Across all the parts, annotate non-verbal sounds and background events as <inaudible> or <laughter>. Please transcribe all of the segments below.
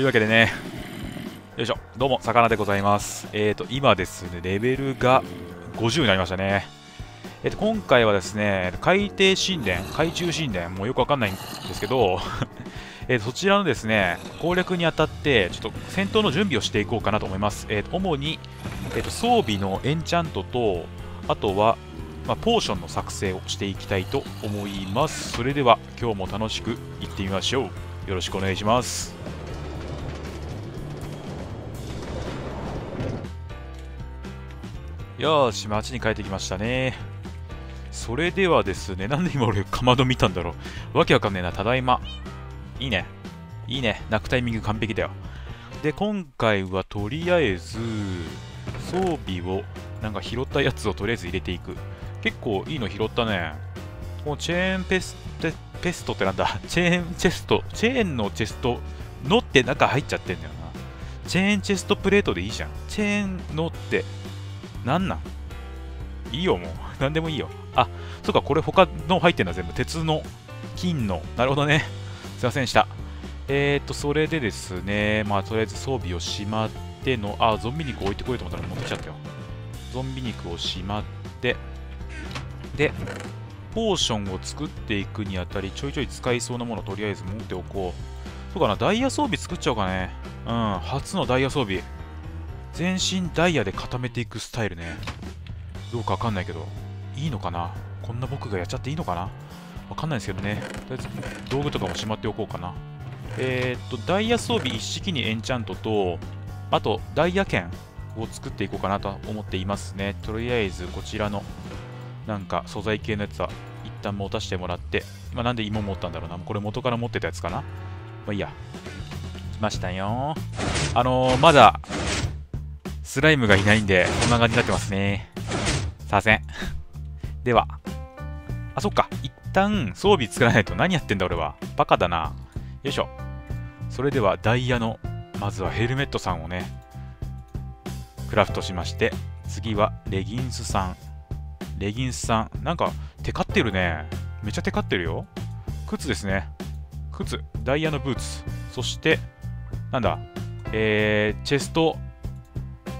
というわけでね、よいしょ、どうも、魚でございます。えっ、ー、と、今ですね、レベルが50になりましたね。えっ、ー、と、今回はですね、海底神殿、海中神殿、もうよくわかんないんですけど、<laughs> えそちらのですね、攻略にあたって、ちょっと戦闘の準備をしていこうかなと思います。えー、と主に、えー、と装備のエンチャントと、あとは、まあ、ポーションの作成をしていきたいと思います。それでは、今日も楽しくいってみましょう。よろしくお願いします。よし、街に帰ってきましたね。それではですね、なんで今俺、かまど見たんだろう。わけわかんねえな、ただいま。いいね。いいね。泣くタイミング完璧だよ。で、今回はとりあえず、装備を、なんか拾ったやつをとりあえず入れていく。結構いいの拾ったね。このチェーンペステペストってなんだ？チェーンチェスト。チェーンのチェスト、のって中入っちゃってんだよな。チェーンチェストプレートでいいじゃん。チェーンのって、なんなん？いいよ、もう。<laughs> なんでもいいよ。あ、そっか、これ他の入ってんだ、全部。鉄の、金の。なるほどね。<laughs> すいませんでした。えー、と、それでですね、まあ、とりあえず装備をしまっての、あ、ゾンビ肉置いてこいと思ったら持ってきちゃったよ。ゾンビ肉をしまって、で、ポーションを作っていくにあたり、ちょいちょい使いそうなものをとりあえず持っておこう。そうかな、ダイヤ装備作っちゃおうかね。うん、初のダイヤ装備。全身ダイヤで固めていくスタイルね。どうかわかんないけど、いいのかな？こんな僕がやっちゃっていいのかな？わかんないですけどね。とりあえず道具とかもしまっておこうかな。えー、っと、ダイヤ装備一式にエンチャントと、あと、ダイヤ剣を作っていこうかなと思っていますね。とりあえず、こちらの、なんか、素材系のやつは、一旦持たせてもらって、まあ、なんで芋持ったんだろうな。これ元から持ってたやつかな。まあいいや。来ましたよ。あのー、まだ、スライムがいないんで、こんな感じになってますね。させん。では、あ、そっか。一旦装備作らないと何やってんだ俺は。バカだな。よいしょ。それではダイヤの、まずはヘルメットさんをね、クラフトしまして、次はレギンスさん。レギンスさん。なんか、テカってるね。めちゃテカってるよ。靴ですね。靴。ダイヤのブーツ。そして、なんだ、えー、チェスト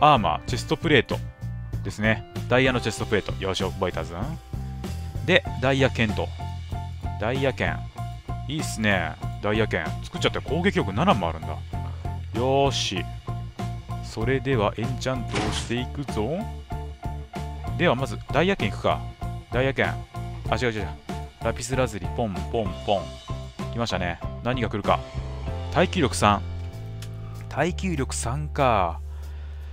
アーマー、チェストプレートですね。ダイヤのチェストプレート。よし、覚えたぞ。で、ダイヤ剣と。ダイヤ剣。いいっすね。ダイヤ剣。作っちゃった攻撃力7もあるんだ。よーし。それではエンチャントをしていくぞ。ではまず、ダイヤ剣いくか。ダイヤ剣。あ、違う違う。ラピスラズリ、ポンポンポン。来ましたね。何が来るか。耐久力3。耐久力3か。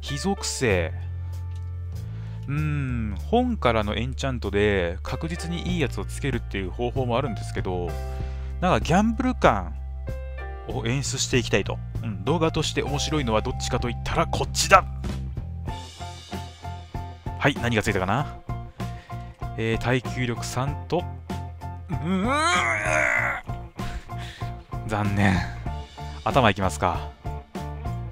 非属性。うーん、本からのエンチャントで確実にいいやつをつけるっていう方法もあるんですけど、なんかギャンブル感を演出していきたいと。うん、動画として面白いのはどっちかといったらこっちだはい、何がついたかな？えー、耐久力3と、うー残念。頭いきますか。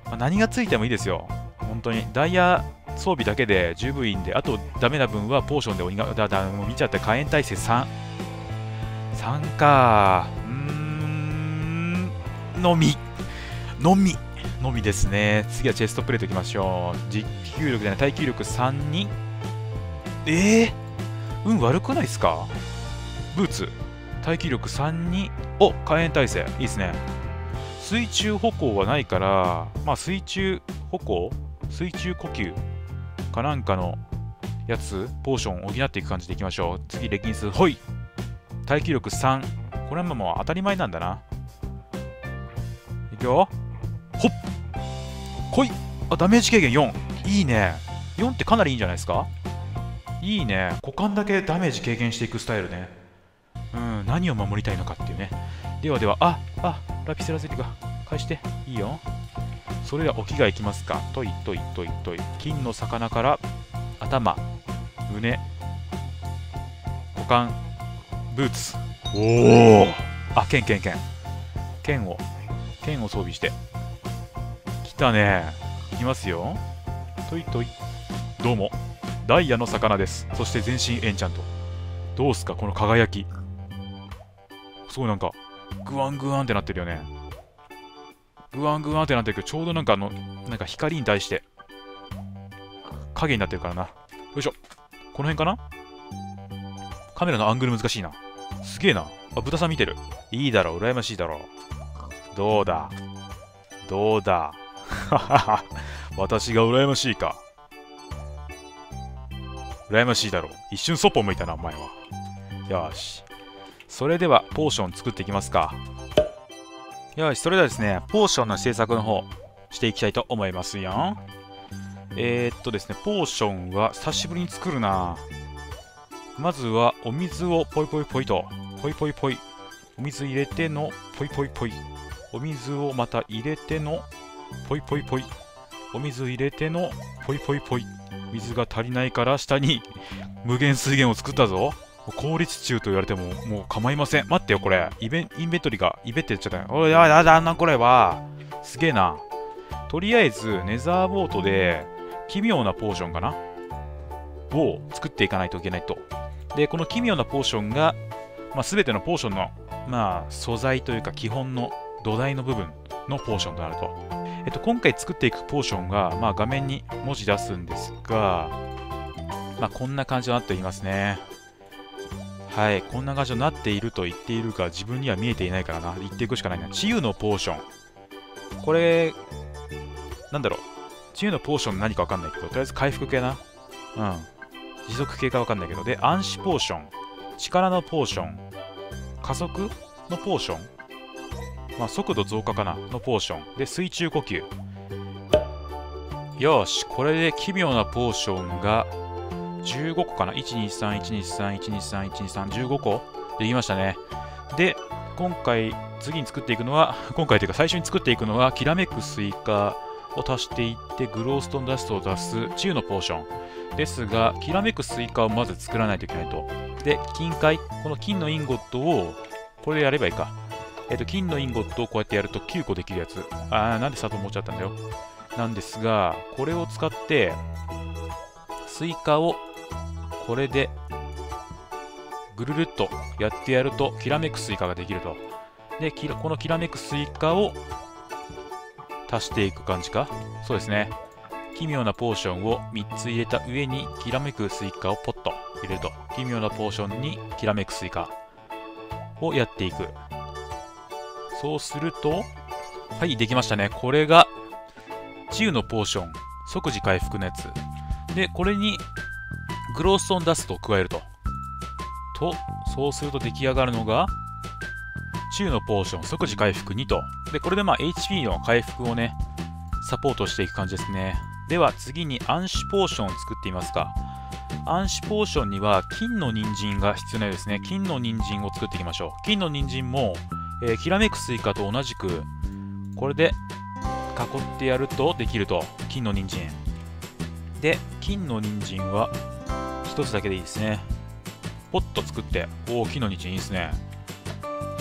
まあ、何がついてもいいですよ。本当に。ダイヤ装備だけで十分いいんで、あとダメな分はポーションで鬼が、だ、だ、もう見ちゃった火炎耐性3。3かうーん、のみ。のみ。のみですね。次はチェストプレートいきましょう。持久力じゃない、耐久力3に。えー、運悪くないですか？ブーツ。耐久力3に。お火炎耐性。いいですね。水中歩行はないから、まあ水中歩行水中呼吸かなんかのやつ、ポーションを補っていく感じでいきましょう。次、レギンス、ほい耐久力3。これはもう当たり前なんだな。いくよ。ほっこいあ、ダメージ軽減4。いいね。4ってかなりいいんじゃないですか？いいね。股間だけダメージ軽減していくスタイルね。うん、何を守りたいのかっていうね。ではでは、あ、あ、ラピスラズリが返して。いいよ。それではお着替えいきますか。トイトイトイトイ。金の魚から頭、胸、股間、ブーツ。おおあ、剣剣剣。剣を、剣を装備して。来たね。いきますよ。トイトイ。どうも。ダイヤの魚です。そして全身エンチャント。どうすか？この輝き。すごいなんか、グワングワンってなってるよね。グワングワンってなってるけど、ちょうどなんかあの、なんか光に対して、影になってるからな。よいしょ。この辺かな？カメラのアングル難しいな。すげえな。あ、豚さん見てる。いいだろう、羨ましいだろう。どうだ？どうだ？<laughs> 私が羨ましいか。羨ましいだろう。一瞬そっぽ向いたな、お前は。よし。それでは、ポーション作っていきますか。よし、それではですね、ポーションの制作の方、していきたいと思いますよ。えー、っとですね、ポーションは久しぶりに作るなまずは、お水をポイポイポイと、ポイポイポイ。お水入れての、ポイポイポイ。お水をまた入れての、ポイポイポイ。お水入れての、ポイポイポイ。水が足りないから下に無限水源を作ったぞ。効率中と言われてももう構いません。待ってよ、これ。イベインベントリが、イベって言っちゃったよ。おい、やだ、だ、なんこれは。すげえな。とりあえず、ネザーボートで、奇妙なポーションかな？を作っていかないといけないと。で、この奇妙なポーションが、まあ、全てのポーションの、まあ、素材というか基本の土台の部分のポーションとなると。えっと、今回作っていくポーションが、まあ、画面に文字出すんですが、まあ、こんな感じになっていますね。はい、こんな感じになっていると言っているが、自分には見えていないからな。言っていくしかないな。治癒のポーション。これ、なんだろう。治癒のポーション何かわかんないけど、とりあえず回復系な。うん。持続系かわかんないけど。で、暗視ポーション。力のポーション。加速のポーション。まあ、速度増加かなのポーション。で、水中呼吸。よし、これで奇妙なポーションが15個かな ?123、123、123、123、15個？できましたね。で、今回、次に作っていくのは、今回というか最初に作っていくのは、きらめくスイカを足していって、グロウストーンダストを出す治癒のポーション。ですが、きらめくスイカをまず作らないといけないと。で、金塊、この金のインゴットを、これでやればいいか。えっ、ー、と、金のインゴットをこうやってやると9個できるやつ。あー、なんで砂糖持っちゃったんだよ。なんですが、これを使って、スイカをこれでぐるるっとやってやるときらめくスイカができると。で、このきらめくスイカを足していく感じか？そうですね。奇妙なポーションを3つ入れた上にきらめくスイカをポッと入れると。奇妙なポーションにきらめくスイカをやっていく。そうすると、はい、できましたね。これが治癒のポーション、即時回復のやつ。で、これにグロウストーンダストを加えると。と、そうすると出来上がるのが、治癒のポーション即時回復2と。で、これでまあ HP の回復をね、サポートしていく感じですね。では次に暗視ポーションを作ってみますか。暗視ポーションには金の人参が必要なですね。金の人参を作っていきましょう。金の人参も、えー、きらめくスイカと同じく、これで囲ってやるとできると。金の人参。で、金の人参は1つだけでいいですね。ポッと作って、おお、木の日いいですね。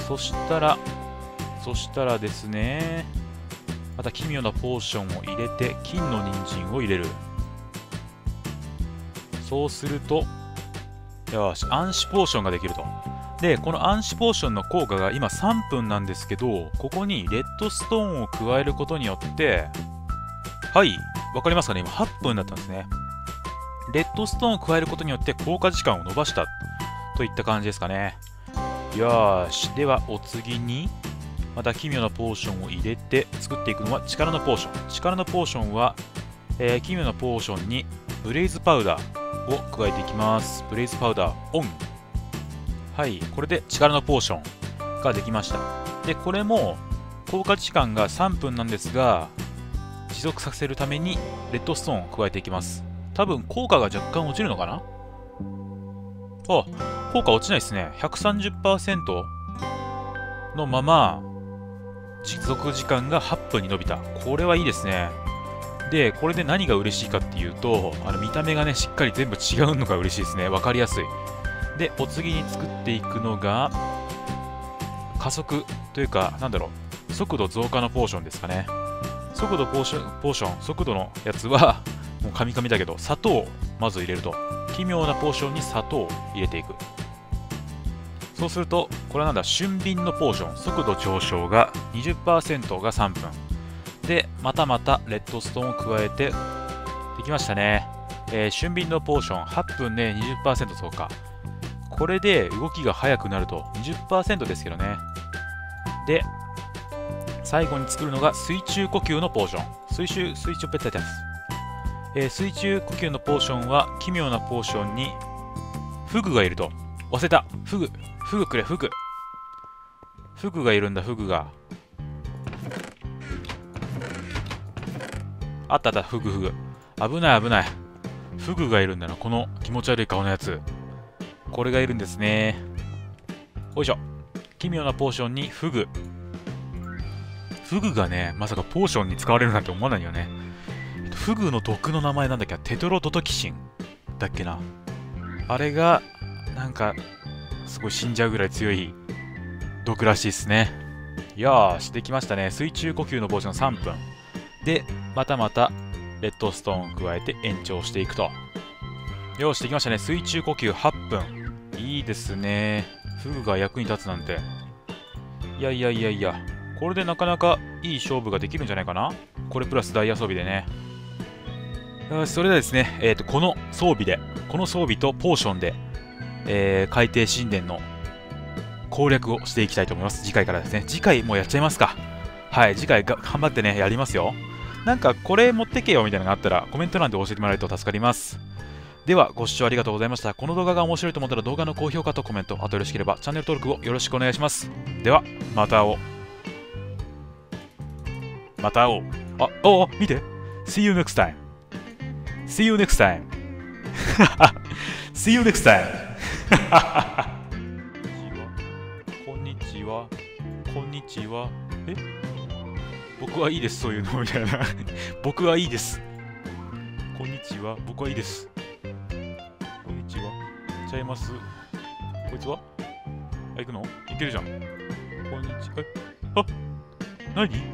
そしたら、そしたらですね、また奇妙なポーションを入れて、金の人参を入れる。そうすると、よし、暗視ポーションができると。で、この暗視ポーションの効果が今3分なんですけど、ここにレッドストーンを加えることによって、はい、わかりますかね？今8分だったんですね。レッドストーンを加えることによって効果時間を伸ばしたといった感じですかね。よし。では、お次に、また奇妙なポーションを入れて作っていくのは力のポーション。力のポーションは、えー、奇妙なポーションにブレイズパウダーを加えていきます。ブレイズパウダーオン。はい。これで力のポーションができました。で、これも効果時間が3分なんですが、持続させるためにレッドストーンを加えていきます。多分効果が若干落ちるのかな？あ、効果落ちないですね。130%のまま、持続時間が8分に伸びた。これはいいですね。で、これで何が嬉しいかっていうと、あの見た目がね、しっかり全部違うのが嬉しいですね。わかりやすい。で、お次に作っていくのが、加速というか、なんだろう、速度増加のポーションですかね。速度ポーション、ポーション速度のやつは、もうカミカミだけど、砂糖をまず入れると。奇妙なポーションに砂糖を入れていく。そうすると、これはなんだ、俊敏のポーション、速度上昇が20%が3分。でまたまたレッドストーンを加えてできましたね、えー、俊敏のポーション8分で20%増加これで動きが速くなると20%ですけどねで最後に作るのが水中呼吸のポーション水中水中ペッタティアス、えー、水中呼吸のポーションは奇妙なポーションにフグがいると。忘れた。フグ。フグくれフグ。フグがいるんだフグが。あったあったフグフグ。危ない危ない。フグがいるんだなこの気持ち悪い顔のやつ。これがいるんですね。よいしょ。奇妙なポーションにフグ。フグがねまさかポーションに使われるなんて思わないよね。フグの毒の名前なんだっけ？テトロドトキシン。だっけな？あれがなんかすごい死んじゃうぐらい強い毒らしいですね。よーしできましたね。水中呼吸のポーション3分。でまたまたレッドストーンを加えて延長していくと。よしできましたね。水中呼吸8分。いいですね。フグが役に立つなんて。いやいやいやいや。これでなかなかいい勝負ができるんじゃないかな？これプラス大遊びでね。それではですね、えーと、この装備でこの装備とポーションで、えー、海底神殿の攻略をしていきたいと思います。次回からですね。次回もうやっちゃいますか。はい次回が頑張ってねやりますよ。なんかこれ持ってけよみたいなのがあったらコメント欄で教えてもらえると助かります。ではご視聴ありがとうございました。この動画が面白いと思ったら動画の高評価とコメントあとよろしければチャンネル登録をよろしくお願いします。ではまた会おう。また会おう。あお見て。See you next time. See you next time. <laughs> See you next time. <laughs> こんにちは。こんにちは。え？僕はいいです。そういうのみたいな。<laughs> 僕はいいです。こんにちは。僕はいいです。こんにちは。ちゃいます。こいつは？あ行くの？いけるじゃん。こんにちは。え？あ？何？